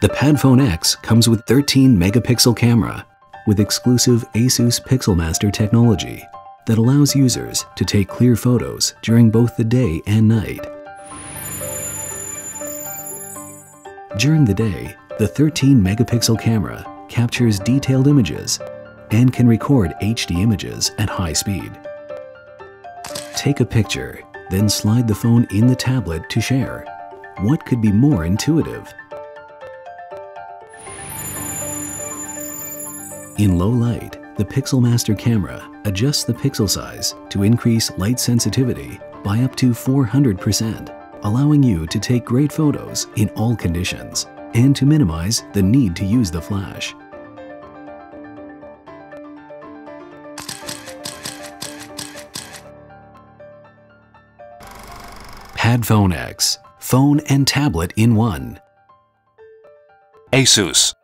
The PadFone X comes with 13 megapixel camera with exclusive ASUS Pixelmaster technology that allows users to take clear photos during both the day and night. During the day, the 13 megapixel camera captures detailed images and can record HD images at high speed. Take a picture, then slide the phone in the tablet to share. What could be more intuitive? In low light, the Pixelmaster camera adjusts the pixel size to increase light sensitivity by up to 400%, allowing you to take great photos in all conditions and to minimize the need to use the flash. PadFone X, phone and tablet in one. Asus